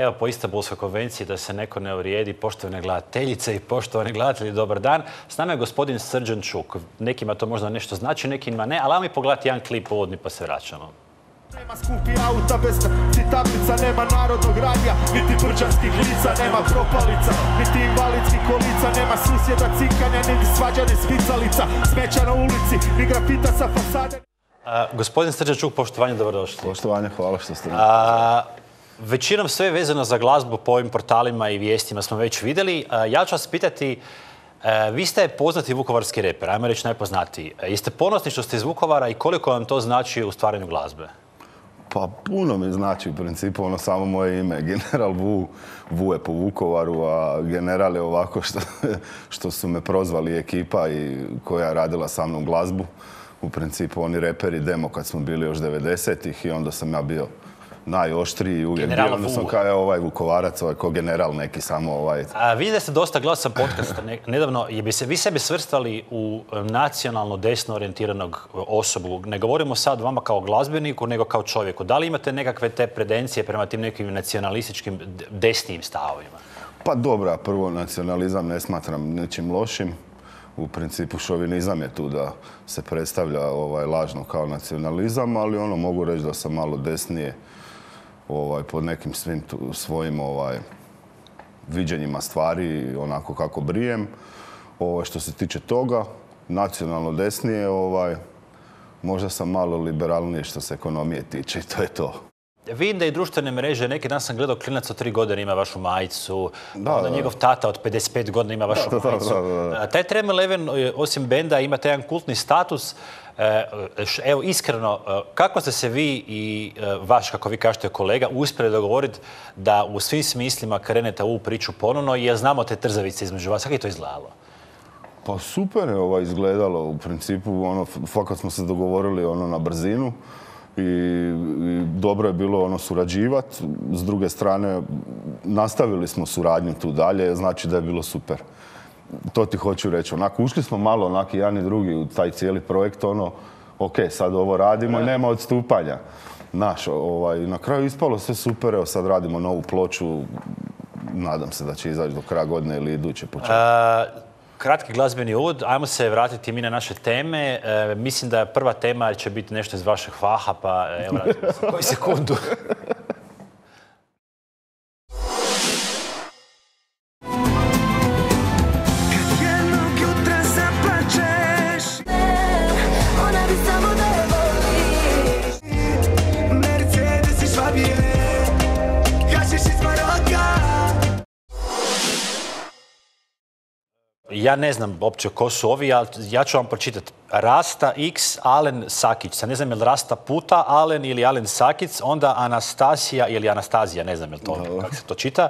Evo, po Istanbulskoj konvenciji da se neko ne uvrijedi, poštovane gledateljice i poštovani gledatelji, dobar dan. S nama je gospodin Srđan Čuk. Nekima to možda nešto znači, nekima ne, ali ajmo pogledati jedan klip uvodni pa se vraćamo. Nema skupi auta bez citaplica, nema narodnog radija, niti brđanskih lica, nema propalica, niti invalidskih kolica, nema susjeda cikanja, niti svađane spicalica, smeća na ulici, ni grafita sa fasade. A, gospodin Srđan Čuk, poštovanje, dobrodošli. Poštovanje, hvala što ste A, većinom sve je vezano za glazbu po ovim portalima i vijestima smo već vidjeli. A, ja ću vas pitati, e, vi ste poznati vukovarski reper, ajmo reći najpoznatiji. E, Jeste ponosni što ste iz Vukovara i koliko vam to znači u stvaranju glazbe? Pa puno mi znači u principu ono samo moje ime. General Vu, Vu je po Vukovaru, a general je ovako što, što su me prozvali ekipa i koja je radila sa mnom glazbu. U principu oni reperi demo kad smo bili još 90-ih i onda sam ja bio najoštriji i uvijek General bio. Sam kao evo, ovaj Vukovarac, ovaj ko general neki samo ovaj. A, vidim da ste dosta glasan podcasta ne- nedavno. Je bi se, vi sebe svrstali u nacionalno desno orijentiranog e, osobu. Ne govorimo sad vama kao glazbeniku, nego kao čovjeku. Da li imate nekakve te predencije prema tim nekim nacionalističkim d- desnijim stavovima? Pa dobro, a prvo nacionalizam ne smatram ničim lošim. U principu šovinizam je tu da se predstavlja ovaj, lažno kao nacionalizam, ali ono mogu reći da sam malo desnije ovaj, pod nekim svim tu- svojim ovaj, viđenjima stvari, onako kako brijem. Ovaj, što se tiče toga, nacionalno desnije, ovaj, možda sam malo liberalniji što se ekonomije tiče i to je to. Vidim da i društvene mreže, neki dan sam gledao klinac od tri godine ima vašu majicu, Da, onda da. njegov tata od 55 godina ima vašu Da, majicu. da, da, da. A, Taj Tremel Eleven, e, osim benda, ima taj jedan kultni status. E, Evo, iskreno, e, kako ste se vi i e, vaš, kako vi kažete, kolega, uspjeli dogovoriti da u svim smislima krenete ovu priču ponovno, jer znamo te trzavice između vas. Kako je to izgledalo? Pa super je ovaj izgledalo, u principu ono, fakat smo se dogovorili ono na brzinu i, i dobro je bilo ono surađivat. S druge strane, nastavili smo suradnju tu dalje, znači da je bilo super. To ti hoću reći, onako ušli smo malo onako jedan i drugi u taj cijeli projekt, ono, ok, sad ovo radimo i nema odstupanja. Naš, ovaj, na kraju ispalo sve super, evo sad radimo novu ploču, nadam se da će izaći do kraja godine ili iduće početak. E, Kratki glazbeni uvod, ajmo se vratiti mi na naše teme. E, mislim da prva tema će biti nešto iz vašeg faha, pa evo, vratimo se koju sekundu. Ja ne znam uopće ko su ovi, ali ja ću vam pročitati. Rasta X, Alen Sakić. Sad ne znam je li Rasta puta Alen ili Alen Sakić, onda Anastasija ili Anastazija, ne znam je li to kako se to čita,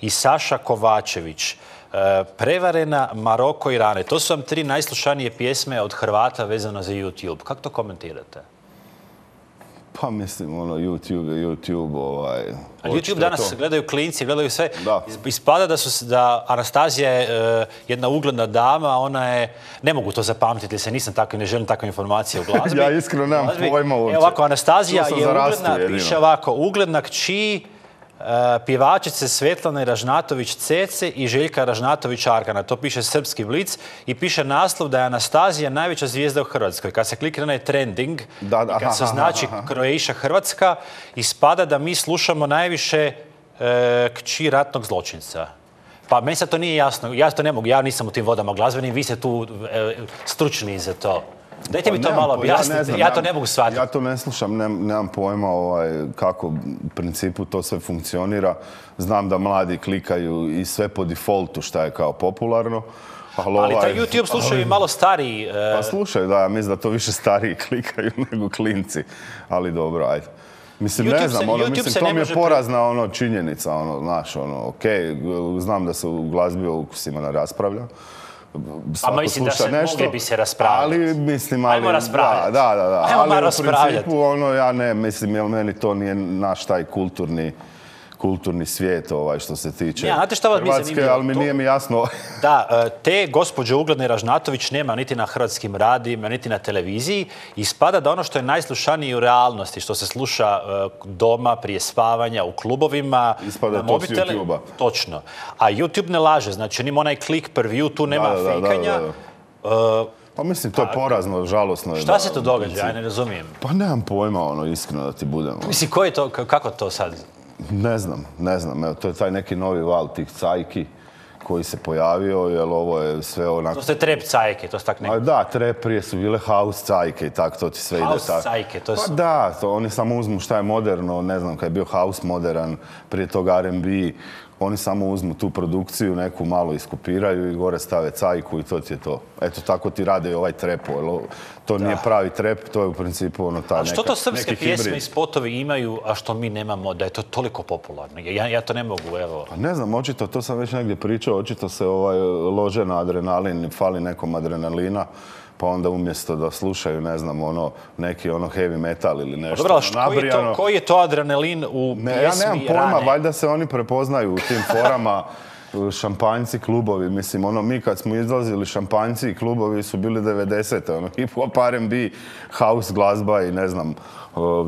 i Saša Kovačević. E, prevarena Maroko i Rane. To su vam tri najslušanije pjesme od Hrvata vezano za YouTube. Kako to komentirate? Pa mislim, ono, YouTube YouTube, ovaj... Očito YouTube danas to. gledaju klinci, gledaju sve. Da. Is- Ispada da su da Anastazija je e, jedna ugledna dama, ona je, ne mogu to zapamtiti jer se nisam tako ne želim takve informacije u glazbi. Ja iskreno nemam pojma uopće. Evo ovako, Anastazija je ugledna, jedino. piše ovako, ugledna kći pjevačice Svetlane Ražnatović Cece i Željka Ražnatović Arkana. To piše srpski blic i piše naslov da je Anastazija najveća zvijezda u Hrvatskoj. Kad se klikne na trending Da, da, i kad se znači. Croatia Hrvatska, ispada da mi slušamo najviše e, kći ratnog zločinca. Pa meni sad to nije jasno, ja to ne mogu, ja nisam u tim vodama glazbenim, vi ste tu e, stručni za to. Dajte mi to Pa Nemam malo po- ja ne objasniti, znam, ja, to ne mogu shvatiti. Ja to ne slušam, nem- nemam pojma ovaj, kako u principu to sve funkcionira. Znam da mladi klikaju i sve po defaultu šta je kao popularno. Ali, Ali taj ovaj- YouTube slušaju i malo stariji. e, Pa slušaju, da, ja mislim da to više stariji klikaju nego klinci. Ali dobro, ajde. Mislim, YouTube ne se- znam, ono, mislim, to mi je porazna ono, činjenica, ono, znaš, ono, okej, g- znam da se u glazbi o ukusima ne raspravlja. Svako mislim da se- mogli bi se raspravljati. Ali, mislim, ali... Ajmo raspravljati. Da, da, da. Ajmo ali u principu, ono, ja ne, mislim, jel meni to nije naš taj kulturni kulturni svijet ovaj, što se tiče Ja, znate šta vas Hrvatske, ali mi To- nije mi jasno Da, e, te gospođe ugledne Ražnatović nema niti na hrvatskim radijima, niti na televiziji. Ispada da ono što je najslušanije u realnosti, što se sluša e, doma, prije spavanja, u klubovima, Ispada na to s YouTube-a. Točno. A YouTube ne laže, znači on ima onaj klik per view, tu nema Da, da, da, fejkanja. da, E, Pa mislim, to je porazno, žalosno. šta da, se u događa? Ja ne razumijem. Pa nemam pojma, ono, iskreno da ti budem. ono. Mislim, koji je to, kako to sad? Ne znam, ne znam. Evo, to je taj neki novi val tih cajki koji se pojavio, jer ovo je sve onako... To ste trep cajke, to ste tak A ne... da, tre prije su bile house cajke i tako, to ti sve ide House tako. cajke, to Pa su- da, to oni samo uzmu šta je moderno, ne znam, kad je bio house moderan, prije toga R&B, oni samo uzmu tu produkciju, neku malo iskopiraju i gore stave cajku i to ti je to. Eto, tako ti rade i ovaj trep, jer o- to nije pravi trep, to je u principu ono ta A neka, što to srpske pjesme i spotovi imaju, a što mi nemamo, da je to toliko popularno? Ja, ja to ne mogu, evo. Pa ne znam, očito, to sam već negdje pričao, očito se ovaj, lože na adrenalin, fali nekom adrenalina, pa onda umjesto da slušaju, ne znam, ono, neki ono heavy metal ili nešto Dobro, što- koji, je nabrijano. to, koji je to adrenalin u Ne, ja pjesmi nemam pojma, rane? valjda se oni prepoznaju u tim forama, šampanjci, klubovi, mislim, ono, mi kad smo izlazili, šampanjci i klubovi su bili 90. ono, hip hop, R&B, house glazba i ne znam,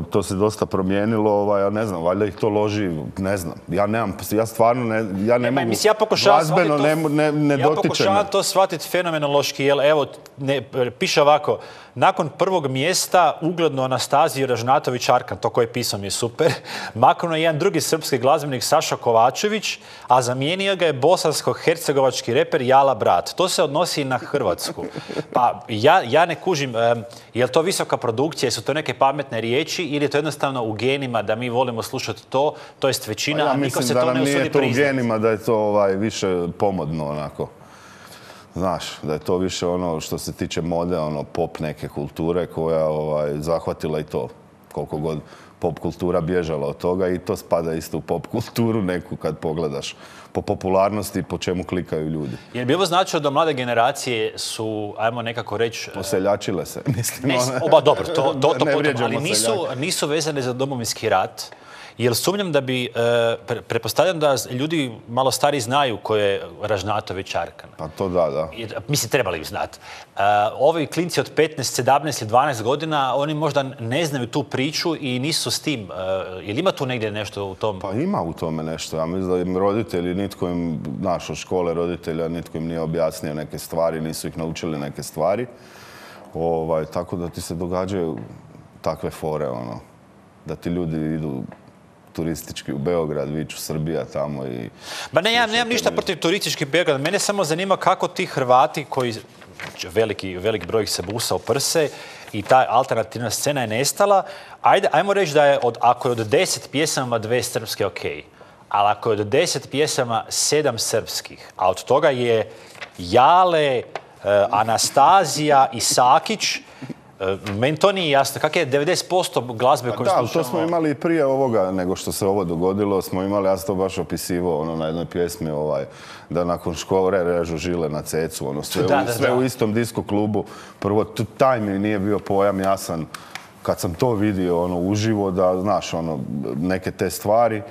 to se dosta promijenilo, ovaj, ja ne znam, valjda ih to loži, ne znam, ja nemam, ja stvarno ne, ja ne Ma, mogu, mislim, ja pokušavam glazbeno shvatiti ne, to- ne, ne ja pokušavam to shvatiti fenomenološki, jer evo, ne, piše ovako, nakon prvog mjesta ugledno Anastaziju Ražnatović Arkan, to koji je pisao mi je super, maknuo je jedan drugi srpski glazbenik Saša Kovačević, a zamijenio ga je bosansko-hercegovački reper Jala Brat. To se odnosi i na Hrvatsku. Pa ja, ja ne kužim, em, je li to visoka produkcija, su to neke pametne riječi ili je to jednostavno u genima da mi volimo slušati to, to jest većina, Pa ja a niko mislim se da to ne usudi nije to u priznati. genima, da je to ovaj, više pomodno onako. Znaš, da je to više ono što se tiče mode, ono pop neke kulture koja ovaj, zahvatila i to. Koliko god pop kultura bježala od toga i to spada isto u pop kulturu neku kad pogledaš. Po popularnosti po čemu klikaju ljudi. Jer bi ovo značilo da mlade generacije su, ajmo nekako reći, Poseljačile se, mislim. ne, one- oba dobro, to, to, to potom, ali nisu, nisu vezane za domovinski rat. Jer sumnjam da bi, e, pre- pretpostavljam da ljudi malo stari znaju ko je Ražnatović Arkan. Pa to da, da. Mislim, trebali bi znati. ovi klinci od 15, 17 ili 12 godina, oni možda ne znaju tu priču i nisu s tim. Uh, jel ima tu negdje nešto u tom? Pa ima u tome nešto. Ja mislim da im roditelji, nitko im, znaš, od škole roditelja, nitko im nije objasnio neke stvari, nisu ih naučili neke stvari. Ovaj, tako da ti se događaju takve fore, ono, da ti ljudi idu turistički u Beograd, viču Srbija tamo i... Ba ne, ja nemam ništa protiv turističkih Beograda. Mene samo zanima kako ti Hrvati koji veliki, veliki broj se busa u prse i ta alternativna scena je nestala. Ajde, ajmo reći da je, od, ako je od deset pjesama dve srpske, ok. Ali ako je od deset pjesama sedam srpskih, a od toga je Jale, eh, Anastazija i Sakić, meni to nije jasno. Kak je 90% glazbe koju Da, ali slušamo? to smo imali i prije ovoga nego što se ovo dogodilo. Smo imali, ja sam to baš opisivao ono, na jednoj pjesmi, ovaj, da nakon škole režu žile na cecu. Ono, sve, Da, u, da, sve da. u istom disko klubu. Prvo, taj mi nije bio pojam jasan kad sam to vidio ono, uživo, da znaš ono, neke te stvari.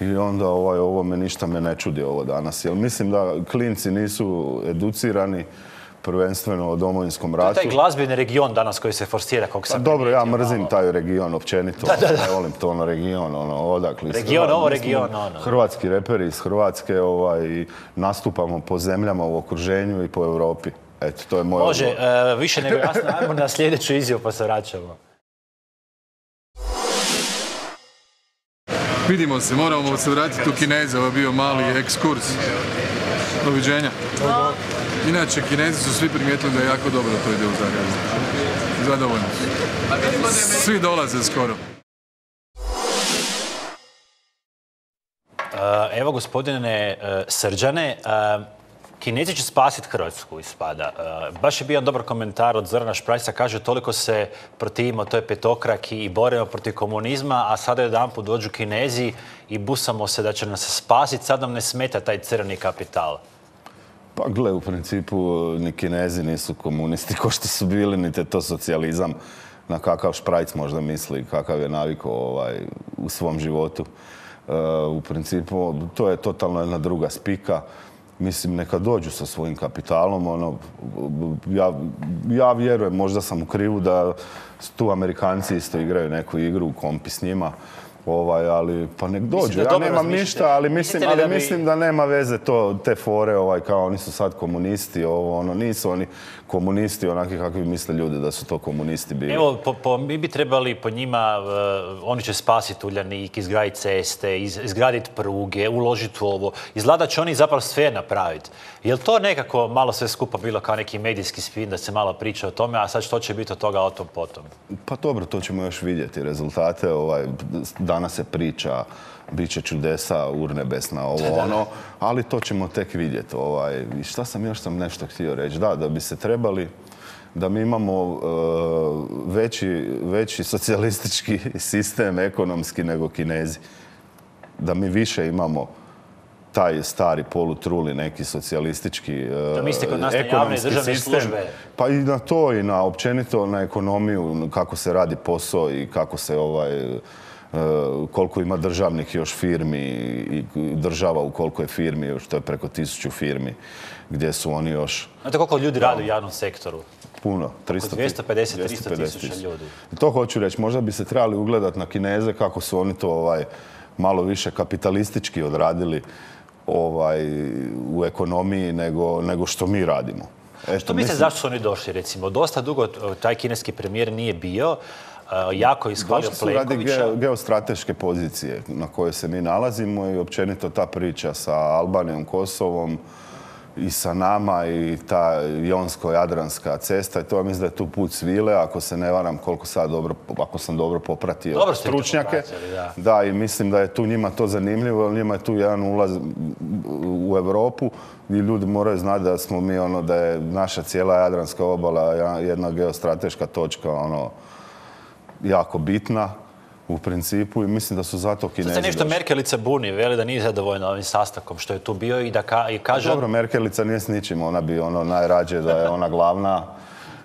I onda ovaj, ovo me ništa me ne čudi ovo danas. Jer mislim da klinci nisu educirani prvenstveno o domovinskom To je ratu. taj glazbeni region danas koji se forsira, kako Pa sam dobro, ja mrzim malo. taj region općenito. Ne volim to ono region, ono, odakle. Region ovo, region ono. Hrvatski reperi iz Hrvatske ovaj, i nastupamo po zemljama u okruženju i po Europi. Eto, to je moj Može, odgovor. e, više nego jasno, ajmo na sljedeću izjavu pa se vraćamo. Vidimo se, moramo se vratiti u Kineze, ovo je bio mali ekskurs. Doviđenja. Inače, Kinezi su svi primijetili da je jako dobro to ide u Zagrebu. Zadovoljni su. Svi dolaze skoro. E, Evo, gospodine e, Srđane, e, Kinezi će spasiti Hrvatsku ispada. Baš je bio dobar komentar od Zorana Šprajsa, kaže toliko se protivimo toj petokraki i borimo protiv komunizma, a sada jedan put dođu Kinezi i busamo se da će nas spasiti, sad nam ne smeta taj crni kapital. Pa gle, u principu ni kinezi nisu komunisti ko što su bili, niti je to socijalizam na kakav šprajc možda misli, kakav je navikao ovaj, u svom životu. u principu, to je totalno jedna druga spika. Mislim, neka dođu sa svojim kapitalom. Ono, ja, ja vjerujem, možda sam u krivu da tu Amerikanci isto igraju neku igru u kompi s njima. Ovaj, ali pa nek dođu. da Ja nemam ništa, ali mislim, ali da bi- mislim da nema veze to, te fore, ovaj, kao oni su sad komunisti, ovo, ono, nisu oni komunisti onakvi kakvi misle ljudi da su to komunisti bili. Evo, po, po- mi bi trebali po njima, eh, oni će spasiti Uljanik, izgraditi ceste, iz, izgraditi pruge, uložiti u ovo. Izgleda da će oni zapravo sve napraviti. Je to nekako malo sve skupa bilo kao neki medijski spin da se malo priča o tome, a sad što će biti od toga o tom potom? Pa dobro, to ćemo još vidjeti rezultate. Ovaj, danas se priča, bit će čudesa, urnebesna, ovo ono, ali to ćemo tek vidjeti. Ovaj. I šta sam još sam nešto htio reći? Da, da bi se trebali, da mi imamo e, veći, veći socijalistički sistem ekonomski nego kinezi. Da mi više imamo taj stari polutruli neki socijalistički e, To mislite kod nas na javne ekonomski državne sistem. službe? Pa i na to i na općenito na ekonomiju, kako se radi posao i kako se ovaj koliko ima državnih još firmi i država u koliko je firmi, još to je preko tisuću firmi gdje su oni još Znate koliko ljudi radi u javnom sektoru? puno, 300 250-300 tisuća ljudi. To hoću reći, možda bi se trebali ugledati na Kineze kako su oni to ovaj, malo više kapitalistički odradili ovaj, u ekonomiji nego, nego što mi radimo. Eto, Što mislite zašto su oni došli, recimo? Dosta dugo eh, taj kineski premijer nije bio, eh, jako ishvalio Došli su radi Plenkovića. ge- geostrateške pozicije na kojoj se mi nalazimo i općenito ta priča sa Albanijom, Kosovom i sa nama i ta Jonsko-Jadranska cesta i to ja mislim da je tu put svile, ako se ne varam koliko sad dobro, ako sam dobro popratio Dobro stručnjake. Da, i mislim da je tu njima to zanimljivo, jer njima je tu jedan ulaz u Europu i ljudi moraju znati da smo mi ono, da je naša cijela Jadranska obala jedna geostrateška točka, ono, jako bitna u principu i mislim da su zato Sad Kinezi se nešto došli. Merkelica buni, veli da nije zadovoljna ovim sastankom što je tu bio i da ka- i kaže... Dobro, Merkelica nije s ničim, ona bi ono najrađe da je ona glavna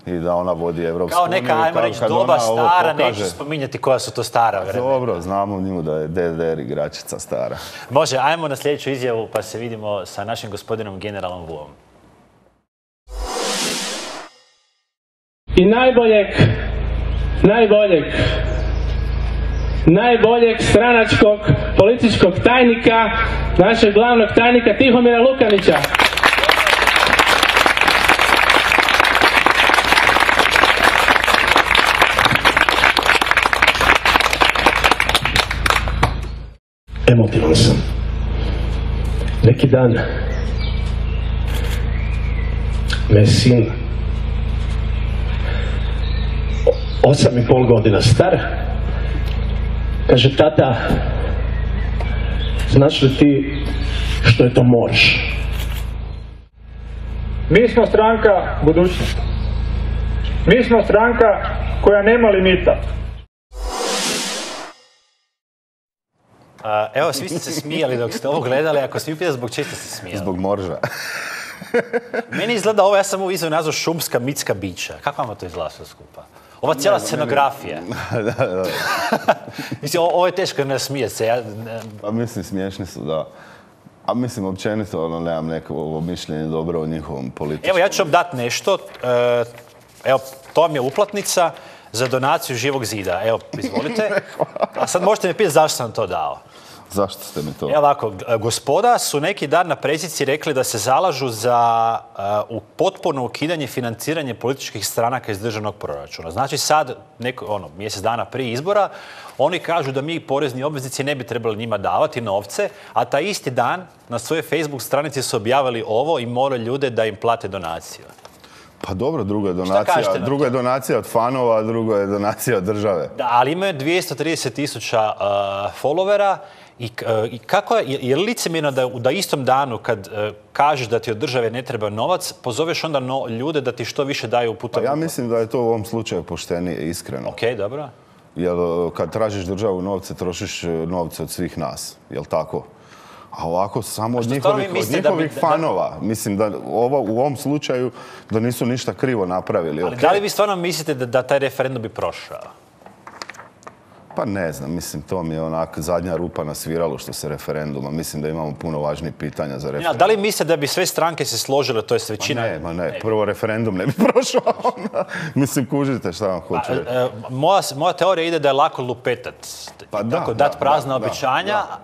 i da ona vodi Evropsku Kao uniju. neka, ajmo reći, doba stara, pokaže- neću spominjati koja su to stara vremena. Dobro, znamo nju da je DDR igračica stara. Može, ajmo na sljedeću izjavu pa se vidimo sa našim gospodinom generalom Vuom. i najboljeg, najboljeg, najboljeg stranačkog političkog tajnika, našeg glavnog tajnika Tihomira Lukanića. Emotivan sam. Neki dan me sin osam i pol godina star. Kaže, tata, znaš li ti što je to morž? Mi smo stranka budućnosti. Mi smo stranka koja nema limita. A, evo, svi ste se smijali dok ste ovo gledali, ako svi pitati zbog čega ste se smijali. Zbog morža. Meni izgleda ovo, ja sam ovo izveo nazvao šumska mitska bića. Kako vam to izgleda sve skupa? Ova cijela scenografija. Mislim, o- ovo je teško ne smije se. Ja, ne- Pa mislim, smiješni su, da. A mislim, općenito, ono, nemam neko ovo mišljenje dobro o njihovom političkom. Evo, ja ću vam dati nešto. E, Evo, to vam je uplatnica za donaciju živog zida. Evo, izvolite. A sad možete me pitati zašto sam to dao. Zašto ste mi to? Evo ovako, g- gospoda su neki dan na presici rekli da se zalažu za uh, u potpuno ukidanje financiranje političkih stranaka iz državnog proračuna. Znači sad, neko, ono, mjesec dana prije izbora, oni kažu da mi porezni obveznici ne bi trebali njima davati novce, a taj isti dan na svojoj Facebook stranici su objavili ovo i moraju ljude da im plate donaciju. Pa dobro, drugo je donacija, na drugo je donacija od fanova, a drugo je donacija od države. Da, ali imaju 230 tisuća uh, followera i, uh, i kako je, je li licemjerno da, da istom danu kad uh, kažeš da ti od države ne treba novac, pozoveš onda no- ljude da ti što više daju Pa putem... ja mislim da je to u ovom slučaju poštenije, iskreno. Ok, dobro. Jer e, kad tražiš državu novce, trošiš e, novce od svih nas, jel tako? A ovako samo od njihovih, od mislite da bi- njihovih da- fanova. Mislim da ovo, u ovom slučaju da nisu ništa krivo napravili. Ali da li vi stvarno mislite da, da taj referendum bi prošao? Pa ne znam, mislim, to mi je onak zadnja rupa na sviralu što se referenduma. Mislim da imamo puno važnijih pitanja za Ja, referendum. da li mislite da bi sve stranke se složile, to je većina... Ne, ma ne, prvo referendum ne bi prošao. onda. mislim, kužite šta vam hoću reći. E, moja, moja teorija ide da je lako lupetat. Pa da, Tako, da, dat prazna da, da, obećanja, da.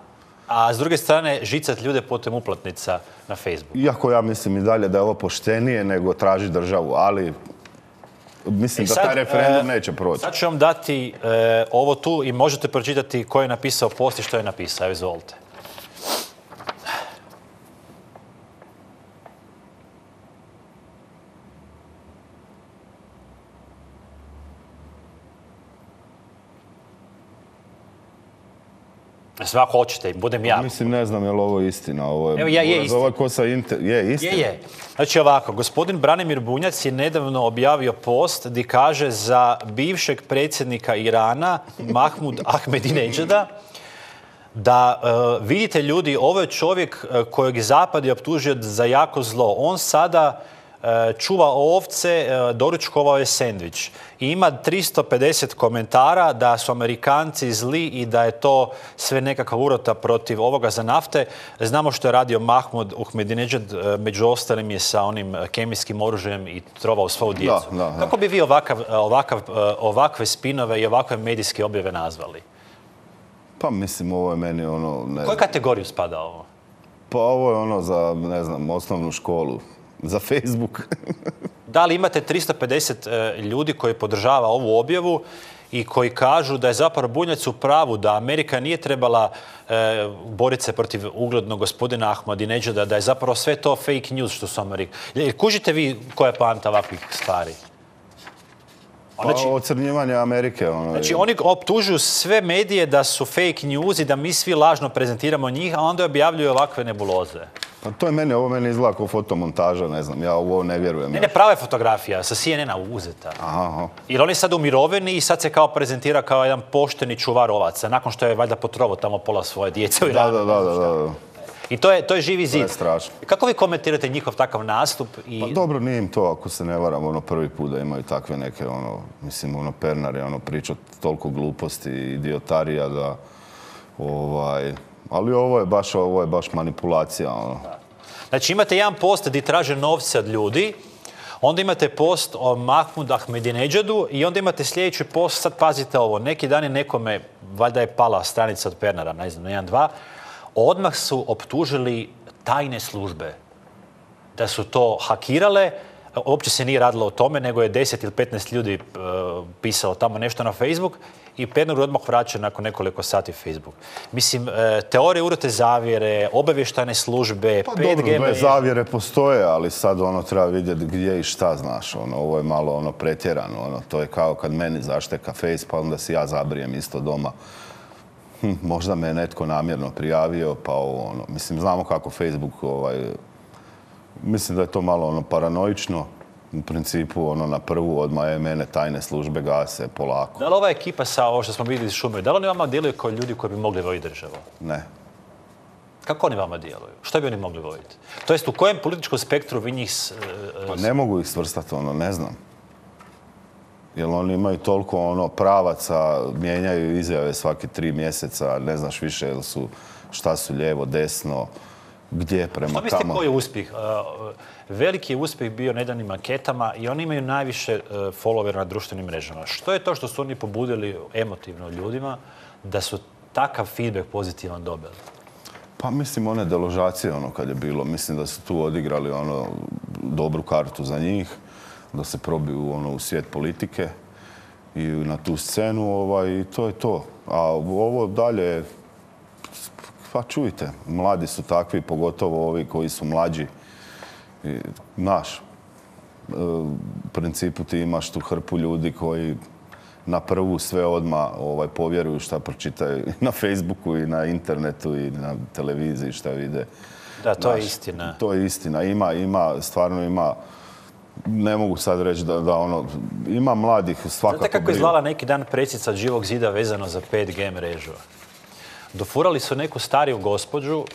a s druge strane žicat ljude putem uplatnica na Facebook. Iako ja mislim i dalje da je ovo poštenije nego traži državu, ali mislim I da taj referendum e, neće proći. Sad ću vam dati e, ovo tu i možete pročitati ko je napisao post i što je napisao. Evo, izvolite. Svako hoćete, budem ja. Mislim, ne znam je li ovo istina. Ovo je, Evo, ja, je ovo istina. Ovo je ko sa inter... Je, istina. Je, je. Znači ovako, gospodin Branimir Bunjac je nedavno objavio post di kaže za bivšeg predsjednika Irana, Mahmud Ahmedinejada, da e, vidite ljudi, ovo je čovjek e, kojeg Zapad je optužio za jako zlo. On sada čuva ovce, e, doručkovao je sendvič. I ima 350 komentara da su Amerikanci zli i da je to sve nekakva urota protiv ovoga za nafte. Znamo što je radio Mahmud Ahmedinejad, e, među ostalim je sa onim e, kemijskim oružjem i trovao svoju djecu. da, da. Kako bi vi ovakav, ovakav, e, ovakve spinove i ovakve medijske objave nazvali? Pa mislim, ovo je meni ono... Ne, U koju kategoriju spada ovo? Pa ovo je ono za, ne znam, osnovnu školu. Za Facebook. Da li imate 350 e, ljudi koji podržava ovu objavu i koji kažu da je zapravo Bunjac u pravu, da Amerika nije trebala e, boriti se protiv uglednog gospodina Ahmadinejada, da je zapravo sve to fake news što su Amerika. Jer kužite vi koja je poanta ovakvih stvari? Pa Znači, ocrnjivanje Amerike. Ono, Znači oni optužuju sve medije da su fake news i da mi svi lažno prezentiramo njih, a onda objavljuju ovakve nebuloze. Pa to je meni, ovo meni izgleda kao fotomontaža, ne znam, ja u ovo ne vjerujem. Ne, ne, prava je fotografija, sa CNN-a uzeta. Aha, aha. Jer on je sad u mirovini i sad se kao prezentira kao jedan pošteni čuvar ovaca, nakon što je valjda potrovao tamo pola svoje djece u Da, da, da, da, da. I to je, to je živi zid. je strašno. Kako vi komentirate njihov takav nastup? I... Pa dobro, nije im to, ako se ne varam, ono prvi put da imaju takve neke, ono, mislim, ono, Pernar je ono pričao toliko gluposti i idiotarija da, ovaj, ali ovo je baš, ovo je baš manipulacija, ono. Znači imate jedan post gdje traže novce od ljudi, onda imate post o Mahmud Ahmedinejadu i onda imate sljedeći post, sad pazite ovo, neki dan je nekome, valjda je pala stranica od Pernara, ne znam, na jedan, dva, odmah su optužili tajne službe da su to hakirale, uopće se nije radilo o tome, nego je 10 ili 15 ljudi e, pisalo tamo nešto na Facebook i Pernar odmah vraća nakon nekoliko sati Facebook. Mislim, e, teorije urote zavjere, obavještajne službe, Pa 5G dobro, gle, mreže. zavjere postoje, ali sad ono treba vidjeti gdje i šta, znaš, ono, ovo je malo ono pretjerano, ono, to je kao kad meni zašteka face, pa onda si ja zabrijem isto doma. Hm, možda me je netko namjerno prijavio, pa ovo, ono, mislim, znamo kako Facebook, ovaj, mislim da je to malo ono paranoično, u principu, ono, na prvu odmah je mene tajne službe gase polako. Da li ova ekipa sa ovo što smo vidjeli iz šume, da li oni vama djeluju kao ljudi koji bi mogli voditi državu? Ne. Kako oni vama djeluju? Što bi oni mogli voditi? To jest u kojem političkom spektru vi njih... s- e, Pa ne mogu ih svrstati, ono, ne znam. Jer oni imaju toliko ono pravaca, mijenjaju izjave svake tri mjeseca, ne znaš više jel su, šta su lijevo, desno, gdje, prema Što mislite koji je uspjeh? E, Veliki je uspjeh bio nedavnim anketama i oni imaju najviše e, followera na društvenim mrežama. Što je to što su oni pobudili emotivno ljudima da su takav feedback pozitivan dobili? Pa mislim one deložacije ono kad je bilo, mislim da su tu odigrali ono dobru kartu za njih, da se probiju ono u svijet politike i na tu scenu ovaj, i to je to. A ovo dalje, pa čujte, mladi su takvi, pogotovo ovi koji su mlađi. I, znaš, e, u principu ti imaš tu hrpu ljudi koji na prvu sve odmah ovaj, povjeruju šta pročitaju na Facebooku i na internetu i na televiziji šta vide. Da, to je istina. To je istina. Ima, ima, stvarno ima, ne mogu sad reći da, da ono, ima mladih svakako Znate kako je izgledala neki dan predsjednica od živog zida vezano za 5G mrežu? Dofurali su neku stariju gospođu,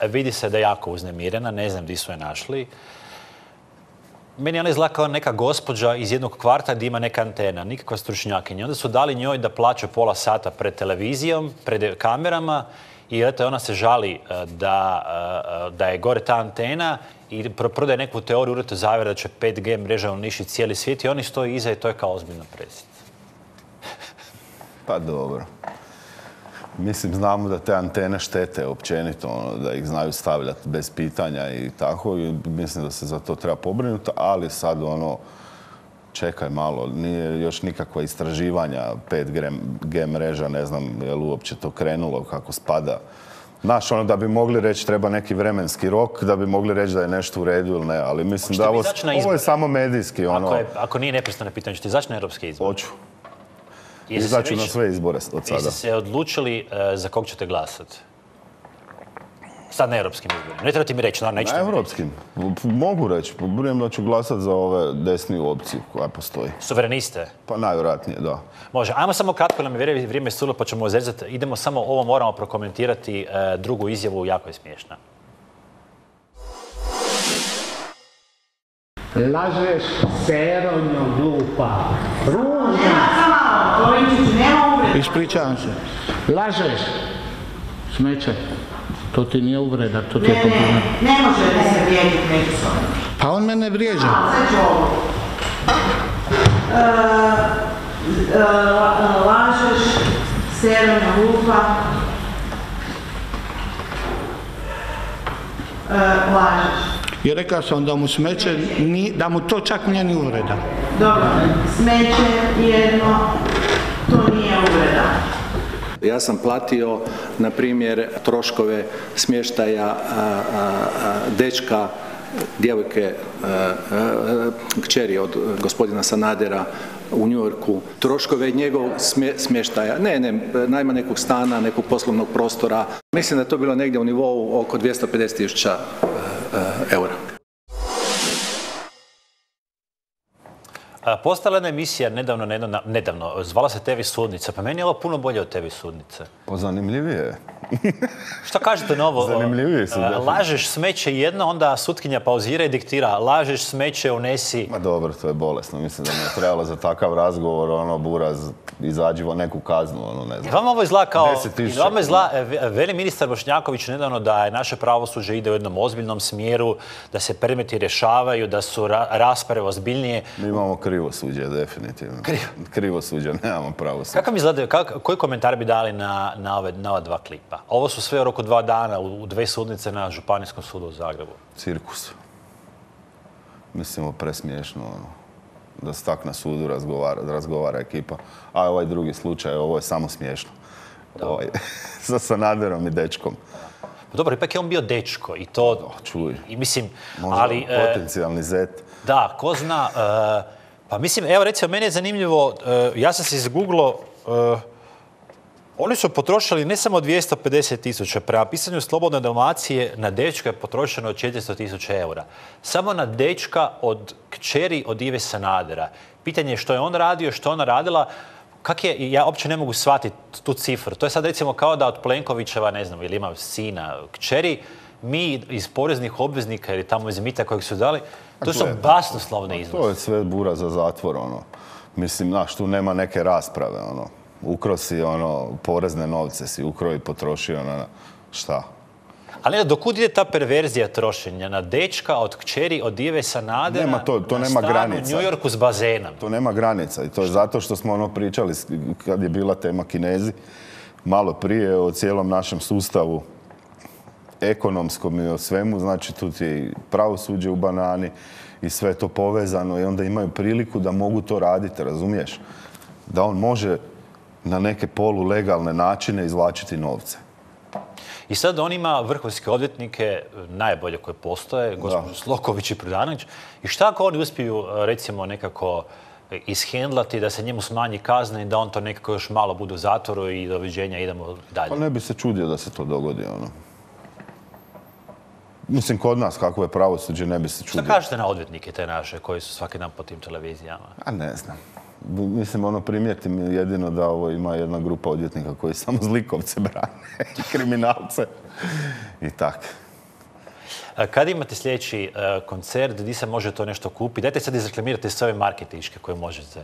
e, vidi se da je jako uznemirena, ne znam di su je našli. meni ona izgleda kao neka gospođa iz jednog kvarta gdje ima neka antena, nikakva stručnjakinja. Onda su dali njoj da plaća pola sata pred televizijom, pred kamerama i eto ona se žali e, da, e, da je gore ta antena i pro- prodaje neku teoriju uretu zavjera da će 5G mreža uništiti cijeli svijet i oni stoji iza i to je kao ozbiljno presica. Pa dobro. Mislim, znamo da te antene štete općenito, ono, da ih znaju stavljati bez pitanja i tako. I mislim da se za to treba pobrinuti, ali sad ono, čekaj malo, nije još nikakva istraživanja 5G mreža, ne znam je li uopće to krenulo, kako spada. Znaš, ono da bi mogli reći treba neki vremenski rok, da bi mogli reći da je nešto u redu ili ne, ali mislim da ovo, ovo je samo medijski, ono, Ako, je, ako nije neprestano pitanje, ćete izaći na europske izbore? hoću. Jeste Izaću na sve izbore od Jeste sada. se odlučili e, za kog ćete glasati? Sad na europskim izborima. Ne trebate mi reći, naravno, nećete Na. P- Mogu reći, vjerujem da ću glasat za ove desniju opciju koja postoji. Suvereniste. Pa najvjerojatnije, da. Može, ajmo samo kratko, nam je vrijeme- vrijeme sudilo pa ćemo zezati. Idemo samo ovo, moramo prokomentirati e, drugu izjavu, jako je smiješna. Lažeš, seronjo, glupa. Ružna. Ispričavam se. Lažeš. Smeće. To ti nije uvreda, to ti je kompliment. Ne možete se vrijediti međusobno. Pa on mene vrijeđa. Sad ću ovo. E, e, la- lažeš, seronja lupa. E, lažeš. I rekao sam da mu smeće, ni- da mu to čak nije ni uvreda. Dobro, smeće jedno, to nije uvreda. Ja sam platio, na primjer, troškove smještaja dečka, djevojke, kćeri od gospodina Sanadera u Njujorku, troškove njegovog smje- smještaja, ne, ne, najma nekog stana, nekog poslovnog prostora. Mislim da je to bilo negdje u nivou oko 250 tisuća eura. Postala je jedna emisija nedavno, nedavno, nedavno, zvala se TV Sudnica, pa meni je ovo puno bolje od TV Sudnice. Pa zanimljivije je. Šta kažete na ovo? Zanimljiviji su. Lažeš smeće jedno, onda sutkinja pauzira i diktira. Lažeš smeće, unesi. Ma dobro, to je bolesno. Mislim da mi je trebalo za takav razgovor, ono, buraz, izađi van neku kaznu, ono, ne znam. vama ovo izgleda kao... 10.000 i Vama izgleda, e, ve- veli ministar Bošnjaković nedavno da je naše pravosuđe ide u jednom ozbiljnom smjeru, da se predmeti rješavaju, da su ra- rasprave ozbiljnije. Mi imamo krivo suđe, definitivno. Krivo suđe, nemamo pravo suđe. Kako mi izgleda, kak- koji komentar bi dali na, na, ove, na ova dva klipa? Ovo su sve u roku dva dana u, u dve sudnice na Županijskom sudu u Zagrebu. Cirkus. Mislim, ovo presmiješno, ono. Da se tak na sudu razgovara, da razgovara ekipa. A ovaj drugi slučaj, ovo je samo smiješno. Ovaj, sa Sanaderom i dečkom. Pa dobro, ipak je on bio dečko i to... čuj. I mislim, Možda ali... e, potencijalni zet. Da, ko zna. e, pa mislim, evo recimo, meni je zanimljivo, e, ja sam se izgooglao, e, oni su potrošili ne samo 250 tisuća, prema pisanju Slobodne Dalmacije na dečka je potrošeno 400 tisuća eura. Samo na dečka od kćeri od Ive Sanadera. Pitanje je što je on radio, što je ona radila, Kak je, ja uopće ne mogu shvatiti tu cifru. To je sad recimo kao da od Plenkovićeva, ne znam, ili ima sina, kćeri, mi iz poreznih obveznika ili tamo iz mita kojeg su dali, to su basnoslovne To iznose. je sve bura za zatvor, ono. Mislim, znaš, tu nema neke rasprave, ono. Ukro si, ono, porezne novce si ukro i potrošio na šta? Ali dokud ide ta perverzija trošenja na dečka od kćeri od Ive Sanadera Nema to- to na nema stan u granica. New Yorku s bazenom. To nema granica i to je zato što smo ono pričali kad je bila tema Kinezi malo prije o cijelom našem sustavu ekonomskom i o svemu, znači tu ti je i pravosuđe u banani i sve je to povezano i onda imaju priliku da mogu to raditi, razumiješ? Da on može na neke polulegalne načine izvlačiti novce. I sad on ima vrhunske odvjetnike, najbolje koje postoje, gospođu Sloković i Prodanović. I šta ako oni uspiju, recimo, nekako ishendlati da se njemu smanji kazna i da on to nekako još malo bude u zatvoru i doviđenja, idemo dalje. Pa ne bi se čudio da se to dogodi, ono. Mislim, kod nas kako je pravosuđe, ne bi se Šta čudio. kažete na odvjetnike te naše koji su svaki dan po tim televizijama? A ne znam. Mislim, ono primijetim jedino da ovo ima jedna grupa odvjetnika koji samo zlikovce brane i kriminalce. I tak. E, Kad imate sljedeći e, koncert, gdje se može to nešto kupiti? Dajte sad izreklamirati sve ove marketiške koje možete.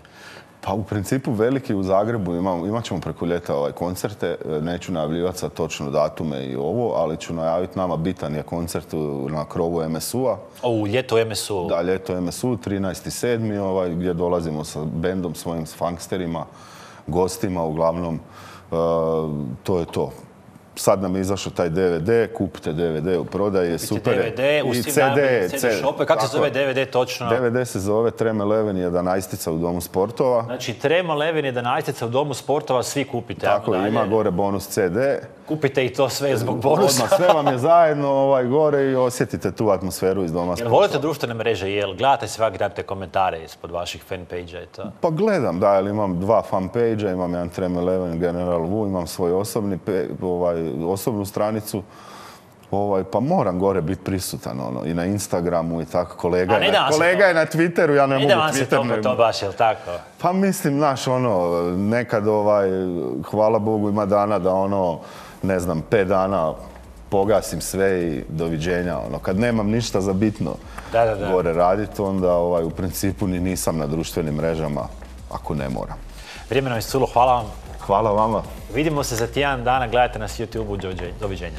Pa u principu veliki u Zagrebu imat ćemo preko ljeta ovaj koncerte, E, neću najavljivati sad točno datume i ovo, ali ću najaviti nama bitan je koncert na krovu MSU-a. O, u ljeto MSU. Da, ljeto MSU, 13.7. Ovaj, gdje dolazimo sa bendom, svojim s funksterima, gostima, uglavnom, e, to je to. Sad nam je izašao taj DVD, kupite DVD u prodaji, je super. DVD, u I svim CD, CD C- shopove. Kako se zove. DVD točno? DVD se zove Trem Eleven, 11 u Domu sportova. Znači, Tremo Levin 11 u Domu sportova, svi kupite. Tako je, ima gore bonus CD. Kupite i to sve zbog bonusa. Odmah sve vam je zajedno ovaj, gore i osjetite tu atmosferu iz Doma Jel sportova. volite društvene mreže? Jel gledate svaki dan te komentare ispod vaših fanpage-a i to? Pa gledam, da, jer imam dva fanpage imam jedan Trem Eleven General Wu, imam svoj osobni, pe- ovaj, osobnu stranicu. Ovaj, pa moram gore biti prisutan ono, i na Instagramu i tako. Kolega, je, na, kolega je na Twitteru, ja ne Ne mogu se Twitter. ne- to baš, jel tako? Pa mislim, znaš, ono, nekad ovaj, hvala Bogu ima dana da ono, ne znam, pet dana pogasim sve i doviđenja. Ono, kad nemam ništa za bitno Da, da, da. gore raditi, onda ovaj, u principu ni nisam na društvenim mrežama ako ne moram. Vrijeme nam je hvala vam. Hvala vama. Vidimo se za tjedan dana, gledajte nas YouTube-u, doviđenja.